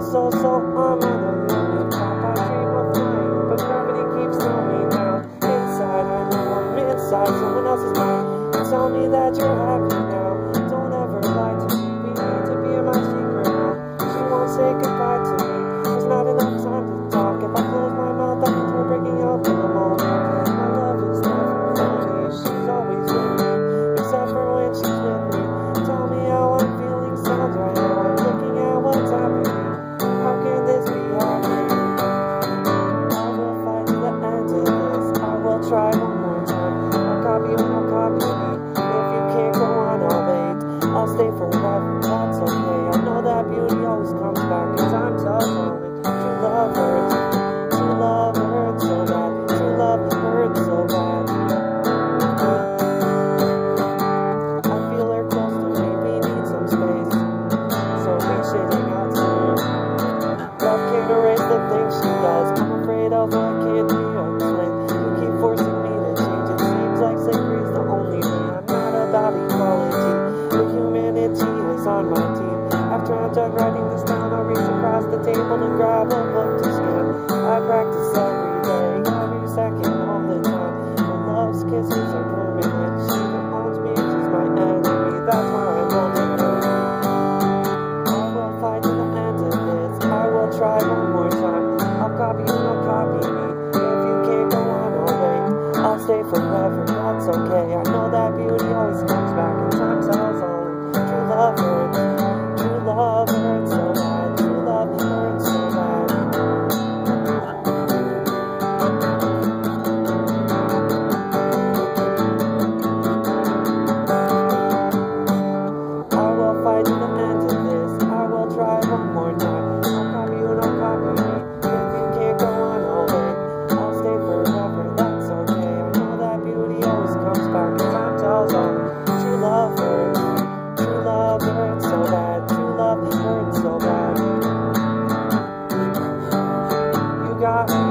so, so, so unlearned. Your I dream of flying, but gravity keeps slowing down. Inside, I know I'm inside someone else's mind. Tell me that you're happy. afraid the things she does. I'm afraid of I can't be. You keep forcing me to change. It seems like slavery's the only way. I'm not about equality, but humanity is on my team. After I'm done writing this down, I reach across the table to grab a book to scan. I practice every day, every second, all the time. Love's kisses are permanent, she holds me, she's my enemy. That's why I love her. I will fight to the end of this. I will try. forever, that's okay. I know that beauty always comes back in time's eyes only to love her. hurts so bad, to love hurts so bad. You got